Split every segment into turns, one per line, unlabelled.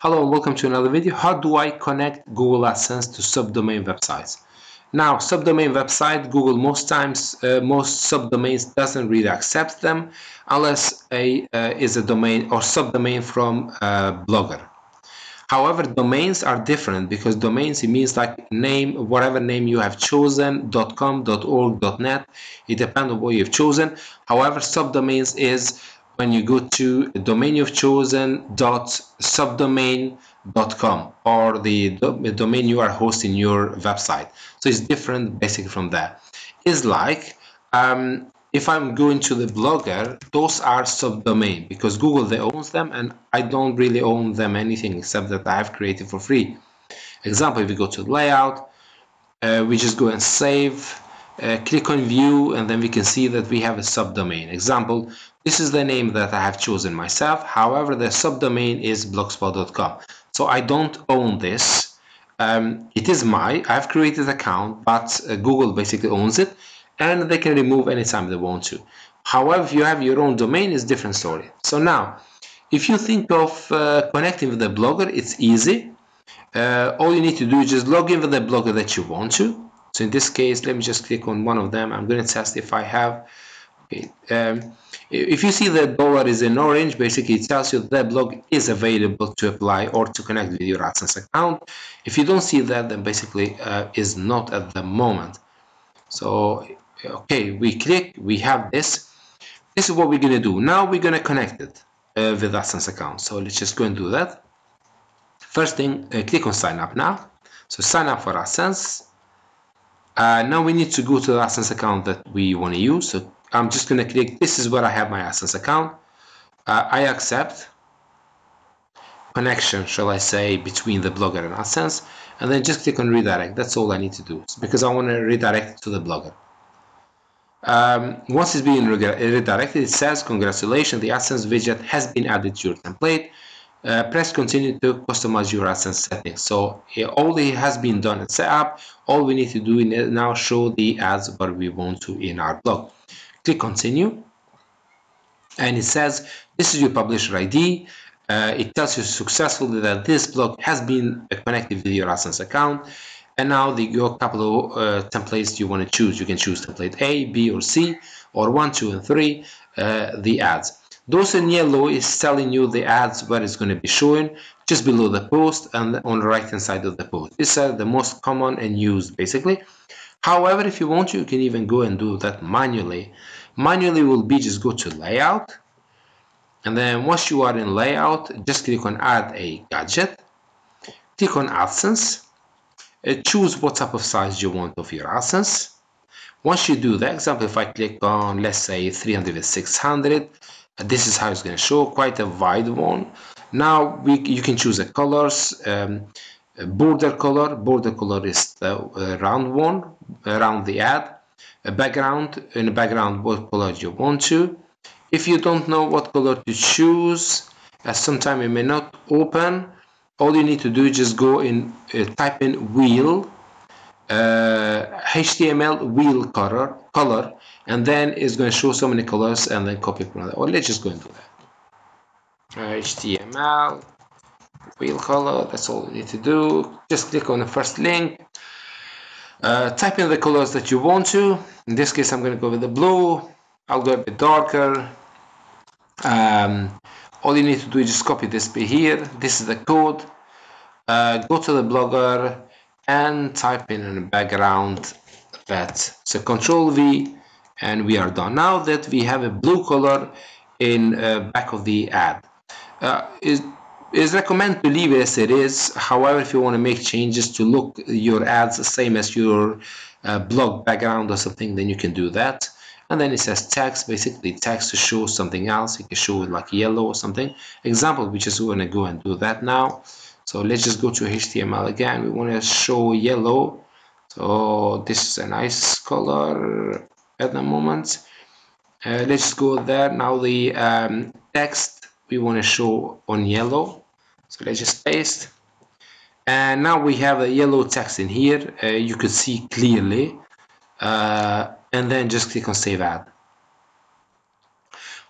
Hello and welcome to another video. How do I connect Google AdSense to subdomain websites? Now, subdomain website, Google most times, uh, most subdomains doesn't really accept them unless a uh, is a domain or subdomain from Blogger. However, domains are different because domains it means like name, whatever name you have chosen, .com, .org, .net. It depends on what you've chosen. However, subdomains is when you go to domain you've chosen dot subdomain.com or the, domain you are hosting your website. So it's different basically from that. It's like um, if I'm going to the blogger those are subdomain because Google they owns them and I don't really own them anything except that I have created for free. Example if we go to layout uh, we just go and save uh, click on view and then we can see that we have a subdomain. Example this is the name that I have chosen myself. However the subdomain is blogspot.com so I don't own this. Um, it is my I've created an account but uh, Google basically owns it and they can remove anytime they want to. However if you have your own domain it's different story. So now if you think of uh, connecting with the blogger it's easy. Uh, all you need to do is just log in with the blogger that you want to so in this case let me just click on one of them. I'm going to test if I have. Okay um, if you see the dollar is in orange basically it tells you that blog is available to apply or to connect with your AdSense account. If you don't see that then basically uh, is not at the moment. So okay we click we have this. This is what we're going to do. Now we're going to connect it uh, with AdSense account. So let's just go and do that. First thing uh, click on sign up now. So sign up for AdSense uh, now we need to go to the AdSense account that we want to use. So I'm just going to click, this is where I have my AdSense account. Uh, I accept connection, shall I say, between the blogger and AdSense. And then just click on redirect. That's all I need to do because I want to redirect to the blogger. Um, once it's being redirected, it says, congratulations, the AdSense widget has been added to your template uh, press continue to customize your AdSense settings. So uh, all it has been done and set up. All we need to do is now show the ads what we want to in our blog. Click continue and it says this is your publisher ID. Uh, it tells you successfully that this blog has been connected with your AdSense account. And now the your couple of uh, templates you want to choose. You can choose template A, B, or C, or 1, 2, and 3, uh, the ads. Those in yellow is telling you the ads where it's going to be showing just below the post and on the right hand side of the post. These are the most common and used basically. However, if you want, you can even go and do that manually. Manually will be just go to layout and then once you are in layout, just click on add a gadget. Click on AdSense. Uh, choose what type of size you want of your AdSense. Once you do that, example, if I click on, let's say 300 with 600, this is how it's going to show quite a wide one. Now we you can choose the colors um, border color. Border color is the uh, round one around the ad. A background in the background what color you want to. If you don't know what color to choose uh, sometime it may not open. All you need to do is just go in uh, type in wheel HTML wheel color color and then it's going to show so many colors and then copy from that or let's just go and do that. HTML wheel color that's all you need to do. Just click on the first link. Uh, type in the colors that you want to. In this case I'm going to go with the blue. I'll go a bit darker. Um, all you need to do is just copy this bit here. This is the code. Uh, go to the blogger and type in a background that so control V and we are done. Now that we have a blue color in uh, back of the ad. Uh, is is recommend to leave it as it is. However if you want to make changes to look your ads the same as your uh, blog background or something then you can do that. And then it says text basically text to show something else. You can show it like yellow or something. Example we just want to go and do that now so let's just go to HTML again. We want to show yellow. So this is a nice color at the moment. Uh, let's go there. Now the um, text we want to show on yellow. So let's just paste. And now we have a yellow text in here. Uh, you can see clearly. Uh, and then just click on save ad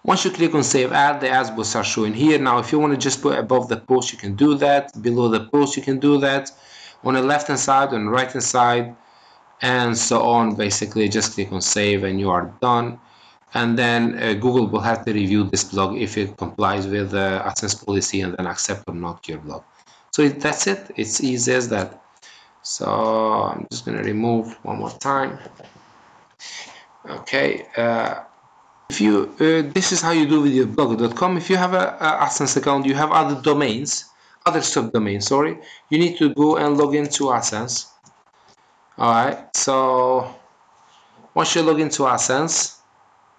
once you click on save ad the ads will start showing here. Now if you want to just put above the post you can do that. Below the post you can do that. On the left hand side on the right hand side and so on. Basically just click on save and you are done. And then uh, Google will have to review this blog if it complies with the AdSense policy and then accept or not your blog. So that's it. It's easy as that. So I'm just gonna remove one more time. Okay uh, if you uh, this is how you do with your blog.com if you have a, a AdSense account you have other domains other subdomains sorry. You need to go and log into AdSense. Alright so once you log into AdSense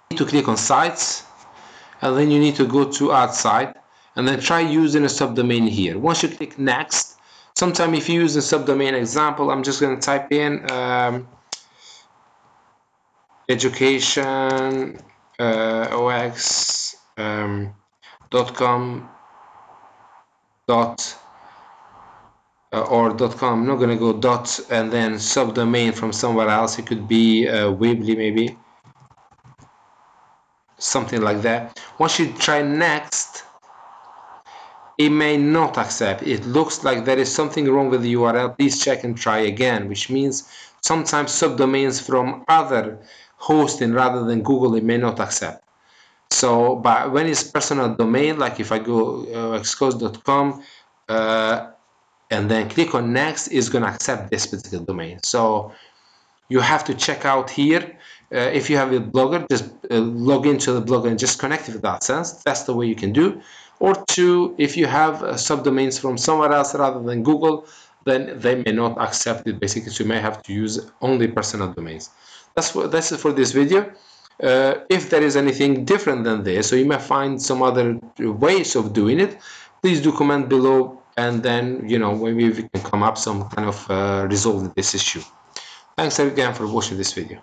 you need to click on sites and then you need to go to add site and then try using a subdomain here. Once you click next sometime if you use a subdomain example I'm just going to type in um, education uh, ox um, dot com dot uh, or dot com. I'm not gonna go dot and then subdomain from somewhere else. It could be uh, Weebly maybe. Something like that. Once you try next it may not accept. It looks like there is something wrong with the URL please check and try again which means sometimes subdomains from other hosting rather than Google it may not accept. So but when it's personal domain like if I go uh, xcode.com uh, and then click on next is going to accept this particular domain. So you have to check out here. Uh, if you have a blogger just uh, log into the blogger and just connect with AdSense that's the way you can do. Or two if you have uh, subdomains from somewhere else rather than Google then they may not accept it. Basically so you may have to use only personal domains that's what that's it for this video. Uh, if there is anything different than this so you may find some other ways of doing it please do comment below and then you know maybe we can come up some kind of uh, resolve this issue. Thanks again for watching this video